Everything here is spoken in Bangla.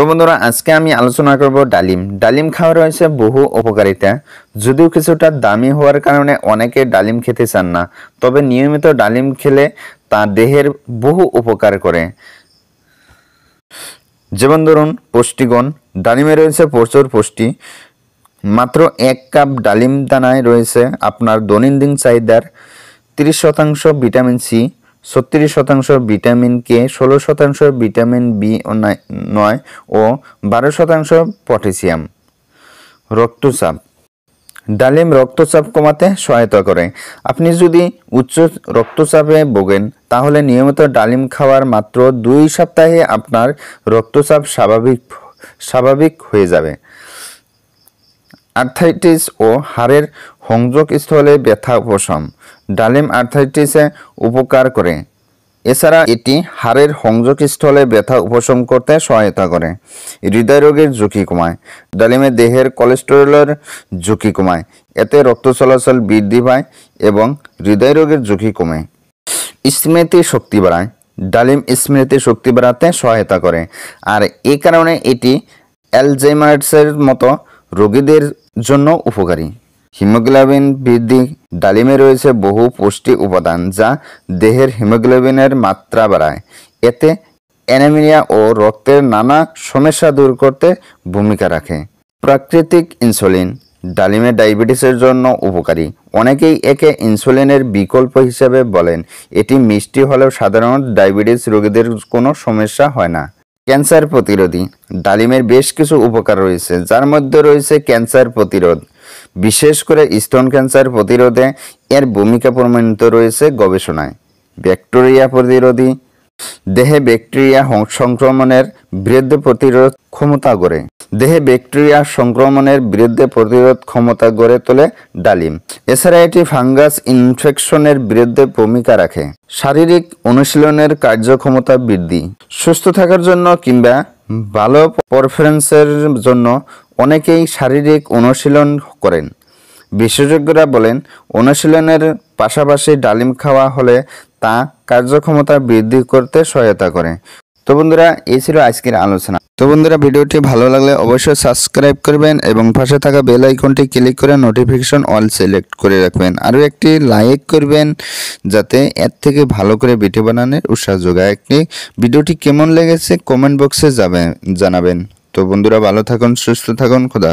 তো বন্ধুরা, আজকে আমি আলোচনা করব ডালিম। ডালিম খাওয়া রয়েছে বহু উপকারিতা। যদিও কিছুটা দামি হওয়ার কারণে অনেকে ডালিম খেতে চান না, তবে নিয়মিত ডালিম খেলে তা দেহের বহু উপকার করে। যেমন ধরুন, পুষ্টিগুণ। ডালিমে রয়েছে প্রচুর পুষ্টি। মাত্র এক কাপ ডালিম দানায় রয়েছে আপনার দৈনন্দিন চাহিদার তিরিশ শতাংশ ভিটামিন সি। ছত্রিশ শতাংশ ভিটামিন কে, ষোলো শতাংশ ভিটামিন বি নয় ও বারো শতাংশ পটাশিয়াম। রক্তচাপ। ডালিম রক্তচাপ কমাতে সহায়তা করে। আপনি যদি উচ্চ রক্তচাপে ভোগেন, তাহলে নিয়মিত ডালিম খাওয়ার মাত্র দুই সপ্তাহে আপনার রক্তচাপ স্বাভাবিক স্বাভাবিক হয়ে যাবে। আর্থাইটিস ও হাড়ের সংযোগ স্থলে ব্যথা উপশম। ডালিম আর্থাইটিসে উপকার করে। এছাড়া এটি হাড়ের সংযোগ স্থলে ব্যথা উপশম করতে সহায়তা করে। হৃদয় রোগের ঝুঁকি কমায়। ডালিমে দেহের কোলেস্টেরলের ঝুঁকি কমায়। এতে রক্ত চলাচল বৃদ্ধি পায় এবং হৃদয় রোগের ঝুঁকি কমে। স্মৃতি শক্তি বাড়ায়। ডালিম স্মৃতি শক্তি বাড়াতে সহায়তা করে। আর এই কারণে এটি অ্যালজাইমার্সের মতো রোগীদের জন্য উপকারী। হিমোগ্লোবিন বৃদ্ধি। ডালিমে রয়েছে বহু পুষ্টি উপাদান যা দেহের হিমোগ্লোবিনের মাত্রা বাড়ায়। এতে অ্যানেমিয়া ও রক্তের নানা সমস্যা দূর করতে ভূমিকা রাখে। প্রাকৃতিক ইনসুলিন ডালিমে ডায়াবেটিসের জন্য উপকারী। অনেকেই একে ইনসুলিনের বিকল্প হিসেবে বলেন। এটি মিষ্টি হলেও সাধারণত ডায়াবেটিস রোগীদের কোনো সমস্যা হয় না। ক্যান্সার প্রতিরোধী। ডালিমের বেশ কিছু উপকার রয়েছে, যার মধ্যে রয়েছে ক্যান্সার প্রতিরোধ। বিশেষ করে স্তন ক্যান্সার প্রতিরোধে এর ভূমিকা প্রমাণিত রয়েছে গবেষণায়। ব্যাকটেরিয়া প্রতিরোধী দেহে ব্যাকটেরিয়া সংক্রমণের বিরুদ্ধে প্রতিরোধ ক্ষমতা গড়ে। দেহে ব্যাকটেরিয়া সংক্রমণের বিরুদ্ধে প্রতিরোধ ক্ষমতা গড়ে তোলে ডালিম। এছাড়া এটি ফাঙ্গাস ইনফেকশনের বিরুদ্ধে ভূমিকা রাখে। শারীরিক অনুশীলনের কার্যক্ষমতা বৃদ্ধি। সুস্থ থাকার জন্য কিংবা ভালো পারফরমেন্সের জন্য অনেকেই শারীরিক অনুশীলন করেন। বিশেষজ্ঞরা বলেন, অনুশীলনের পাশাপাশি ডালিম খাওয়া হলে তা কার্যক্ষমতা বৃদ্ধি করতে সহায়তা করে। তো বন্ধুরা, এই ছিল আজকের আলোচনা। তো বন্ধুরা, ভিডিওটি ভালো লাগলে অবশ্যই সাবস্ক্রাইব করবেন এবং পাশে থাকা বেল আইকনটি ক্লিক করে নোটিফিকেশন অল সিলেক্ট করে রাখবেন। আরও একটি লাইক করবেন যাতে এর থেকে ভালো করে ভিডিও বানানোর উৎসাহ যোগায়। একটি ভিডিওটি কেমন লেগেছে কমেন্ট বক্সে যাবেন জানাবেন। তো বন্ধুরা, ভালো থাকুন, সুস্থ থাকুন, খোদা